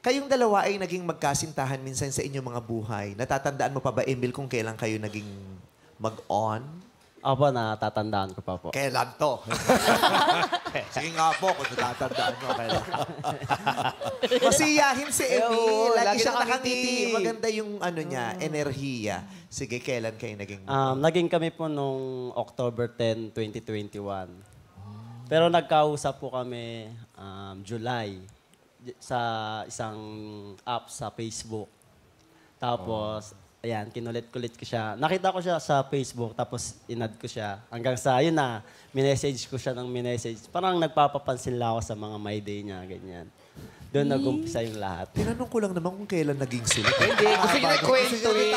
Kayong dalawa ay naging magkasintahan minsan sa inyong mga buhay. Natatandaan mo pa ba, Emil, kung kailan kayo naging mag-on? Opo, natatandaan ko pa po. Kailan to? Sige nga po, kung natatandaan mo, kailan. Masiyahin si Emil. Lagi lagi siyang nakangiti. Maganda yung ano niya, enerhiya. Sige, kailan kayo naging... Um, naging kami po nung October 10, 2021. Pero nagkausap po kami um, July sa isang app sa Facebook. Tapos, ayan, kinulit-kulit ko siya. Nakita ko siya sa Facebook, tapos inad ko siya. Hanggang sa, yun na, minessage ko siya ng minessage. Parang nagpapapansin lang ako sa mga my day niya, ganyan. Doon nag-umpisa yung lahat. Tinanong ko lang naman kung kailan naging sila. Hindi, gusto niya kwento eh.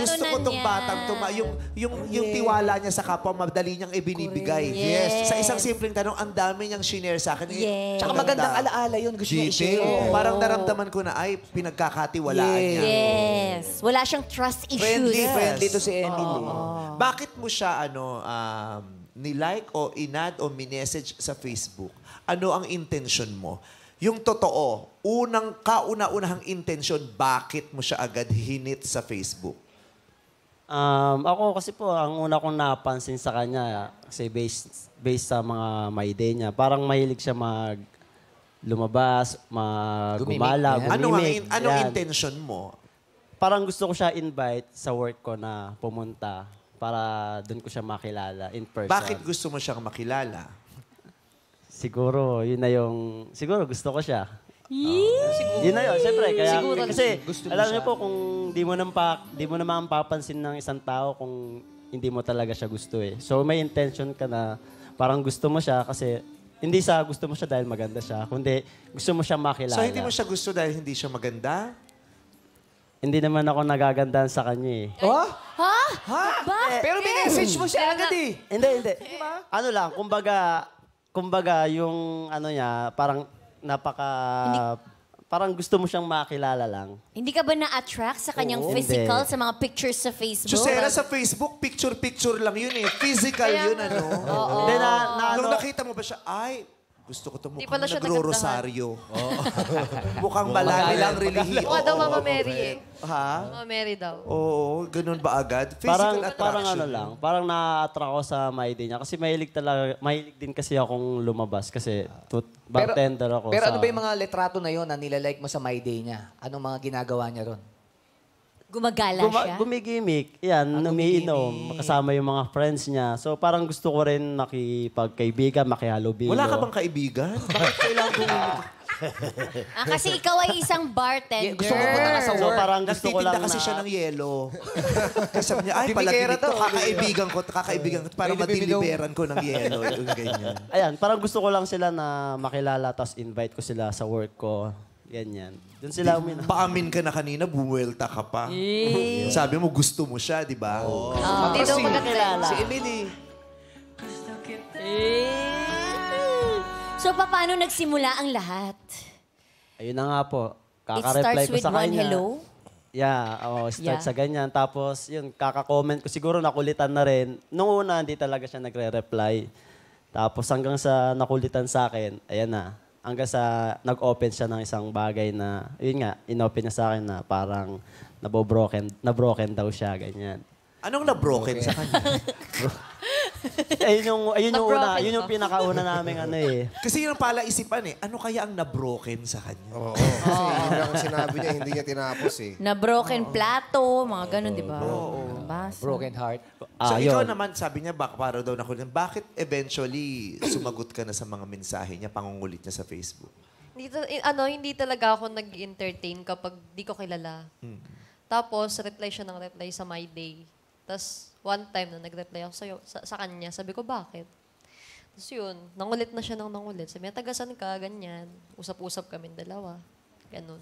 Gusto ko tong batang tuma, yung, yung, yung tiwala niya sa kapwa, madali niyang ibinibigay. Yes. Sa isang simpleng tanong, ang dami niyang shinare sa akin. Yes. Tsaka magandang alaala yun. Gusto niya i-share. Parang naramdaman ko na, ay, pinagkakatiwalaan Yes. niya. Yes. Wala siyang trust issues. Friendly, Yes. friendly to si Emil. eh. Bakit mo siya, ano, um, ni-like o inad o minessage sa Facebook? Ano ang intention mo? Yung totoo, unang kauna-unahang intention, bakit mo siya agad hinit sa Facebook? Um, ako kasi po, ang una kong napansin sa kanya, kasi based, based sa mga my day niya, parang mahilig siya mag lumabas, mag Gumimik, gumala, yan. Ano ang in- anong yan. intention mo? Parang gusto ko siya invite sa work ko na pumunta para doon ko siya makilala in person. Bakit gusto mo siyang makilala? Siguro, yun na yung... Siguro gusto ko siya. Yun na yun, siyempre. Kaya, kasi, alam niyo po, kung di mo, naman pa, di mo naman papansin ng isang tao kung hindi mo talaga siya gusto eh. So, may intention ka na parang gusto mo siya kasi hindi sa gusto mo siya dahil maganda siya, kundi gusto mo siya makilala. So, hindi mo siya gusto dahil hindi siya maganda? Hindi naman ako nagagandahan sa kanya eh. Oh? Ha? Bakit? Pero minessage mo siya agad eh. Hindi, hindi. Ano lang, kumbaga, kumbaga yung ano niya, parang napaka... Parang gusto mo siyang makilala lang. Hindi ka ba na-attract sa kanyang Oo. physical, Hindi. sa mga pictures sa Facebook? Chusera sa Facebook, picture-picture lang yun eh. Physical yun, ano? Hindi na, na ano, Nung nakita mo ba siya, ay, gusto ko to Di mukhang pala siya nagro-rosaryo. mukhang malaki lang relihiyo. Oo daw, Mama Mary eh. Ha? Mama Mary daw. Oo, ganun ba agad? Physical parang, attraction. parang ano lang, parang na-attract ako sa my day niya. Kasi mahilig talaga, mahilig din kasi akong lumabas. Kasi tut, bartender ako. Pero sa, ano ba yung mga litrato na yun na nilalike mo sa My Day niya? Anong mga ginagawa niya ron? Gumagala Guma- siya? gumigimik. Yan, umiinom. Kasama yung mga friends niya. So parang gusto ko rin nakipagkaibigan, makihalubilo. Wala ka bang kaibigan? Bakit kailangan bumili? ah, kasi ikaw ay isang bartender. Yeah, gusto ko punta ka sa So parang gusto ko lang kasi na... siya ng yelo. Kasi sabi niya, ay, pala Bibigera to, to. kakaibigan ko, kakaibigan ko, para May bibili madiliberan ko ng yelo. Yung ganyan. Ayan, parang gusto ko lang sila na makilala tapos invite ko sila sa work ko. Ganyan. Doon sila umina. Paamin ka na kanina, bumuwelta ka pa. Sabi mo, gusto mo siya, di ba? Hindi daw maganda. Si Emily. So, paano nagsimula ang lahat? Ayun na nga po. It Kaka-reply starts ko with sa one kanya. hello? Yeah, oh, start Yeah. sa ganyan. Tapos, yun, kaka-comment ko. Siguro nakulitan na rin. Nung una, hindi talaga siya nagre-reply. Tapos hanggang sa nakulitan sa akin, ayan na. Hanggang sa nag-open siya ng isang bagay na, yun nga, inopen niya sa akin na parang nabobroken, na-broken daw siya, ganyan. Anong na-broken sa kanya? ayun yung, ayun yung una, Na-broken yun yung pinakauna naming ano eh. Kasi yun ang pala isipan eh. Ano kaya ang na-broken sa kanya? Oo. Kasi yun ang sinabi niya, hindi niya tinapos eh. Na broken plato, mga ganun, di ba? Basta. Broken heart. So Ah, ikaw yun. naman, sabi niya, baka para daw nakulitan. Bakit eventually sumagot ka na sa mga mensahe niya, pangungulit niya sa Facebook? Hindi, ta- eh, ano, hindi talaga ako nag-entertain kapag di ko kilala. Tapos, reply siya ng reply sa my day. Tapos, one time na nag-reply ako sa'yo, sa, sa kanya, sabi ko, bakit? Tapos yun, nangulit na siya ng nangulit. Sabi niya, tagasan ka, ganyan. Usap-usap kami dalawa. Ganun.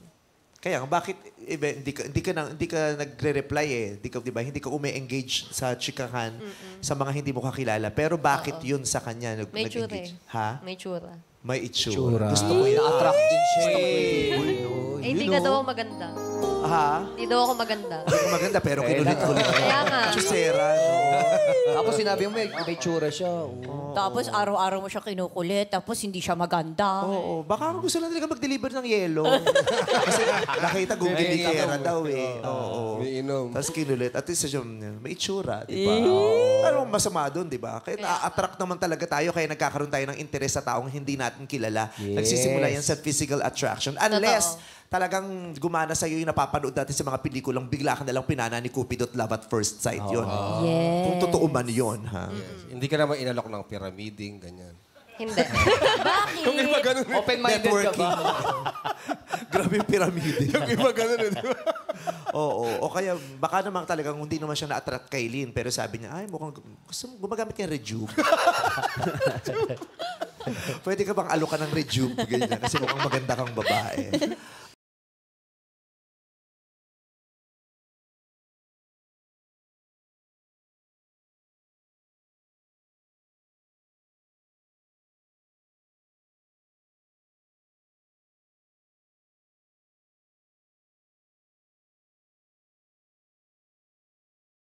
Kaya nga, bakit ibe- hindi ka, hindi ka, na, hindi ka nagre-reply eh? Hindi ka, di ba? Hindi ka ume-engage sa chikahan sa mga hindi mo kakilala. Pero bakit yun sa kanya nag, May tsura eh. nag-engage? Ha? May tsura. May itsura. Gusto ko yun. Na-attract din siya eh. Hindi ka daw maganda. Ha? Hindi daw ako maganda. Hindi ko maganda, pero kinulit-kulit. Kaya nga. Chusera, no? Tapos sinabi mo, may, may tsura siya. Oo. Tapos araw-araw mo siya kinukulit, tapos hindi siya maganda. Oo, baka gusto lang talaga mag-deliver ng yelo. Kasi nakita gumilikera daw eh. Oo. May inom. Tapos kinulit. At least siya, may itsura, di ba? Ano masama doon, di ba? Kaya na-attract naman talaga tayo, kaya nagkakaroon tayo ng interes sa taong hindi natin kilala. Nagsisimula yan sa physical attraction. Unless talagang gumana sa'yo yung napapanood natin sa mga pelikulang bigla ka nalang pinana ni Cupid at Love at First Sight yun. Yes. Kung totoo man yun, ha? Hindi ka naman inalok ng pyramiding, ganyan. Hindi. Bakit? Open-minded ka ba? Networking. Grabe yung pyramid. Yung iba ganun, eh, di ba? Oo. O kaya baka naman talagang hindi naman siya na-attract kay Lynn. Pero sabi niya, ay mukhang gusto mo gumagamit niya Rejuve. Pwede ka bang alokan ng Rejuve? Ganyan, kasi mukhang maganda kang babae.